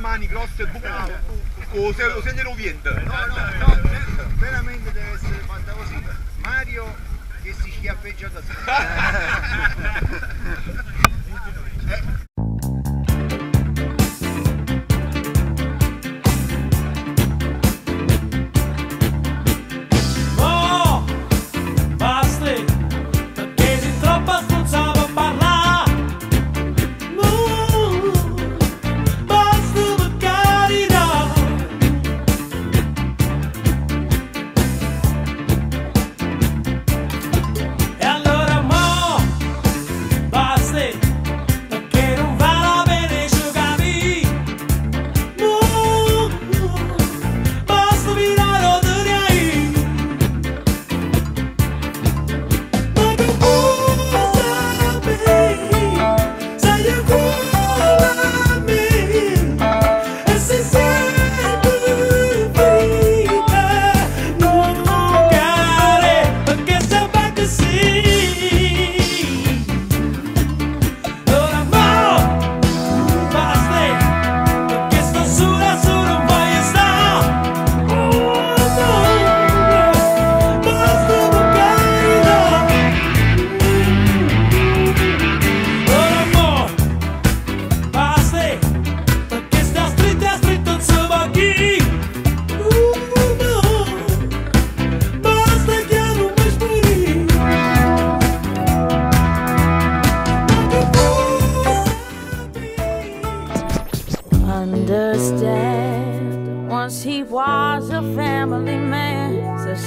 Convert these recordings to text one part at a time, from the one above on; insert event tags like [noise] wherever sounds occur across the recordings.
mani grosse e bucate, se, se glielo viento. No, no, no, veramente deve essere fatta così. Mario che si schiaffeggia da solo [laughs]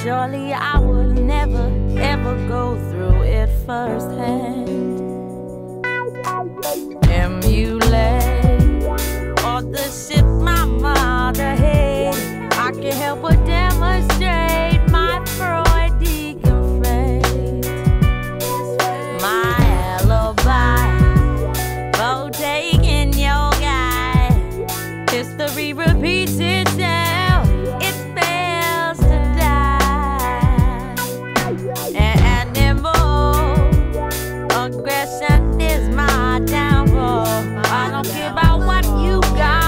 Surely I what you got.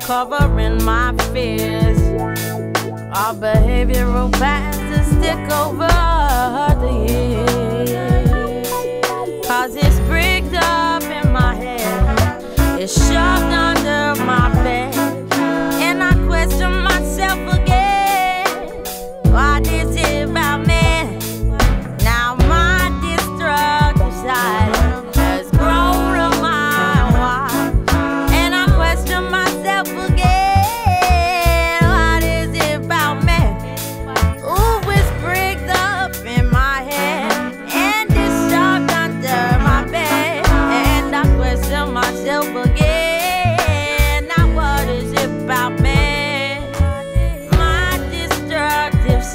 covering my fears. Our behavioral patterns stick over the years.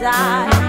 I.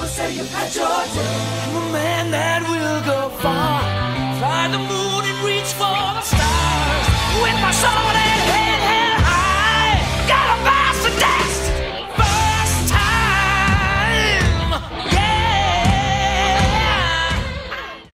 People say you've had your day.